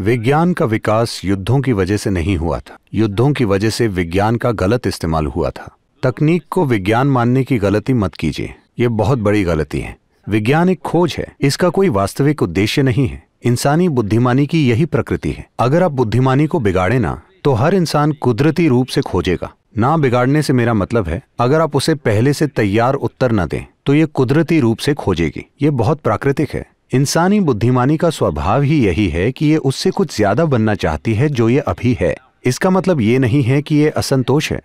विज्ञान का विकास युद्धों की वजह से नहीं हुआ था। युद्धों की वजह से विज्ञान का गलत इस्तेमाल हुआ था। तकनीक को विज्ञान मानने की गलती मत कीजिए। ये बहुत बड़ी गलती है। विज्ञान एक खोज है। इसका कोई वास्तविक उद्देश्य नहीं है। इंसानी बुद्धिमानी की यही प्रकृति है। अगर आप बुद्धिमानी को बिगाड़े ना तो हर इंसान कुदरती रूप से खोजेगा। ना बिगाड़ने से मेरा मतलब है, अगर आप उसे पहले से तैयार उत्तर न दें तो ये कुदरती रूप से खोजेगी। ये बहुत प्राकृतिक है। इंसानी बुद्धिमानी का स्वभाव ही यही है कि ये उससे कुछ ज़्यादा बनना चाहती है जो ये अभी है। इसका मतलब ये नहीं है कि ये असंतोष है।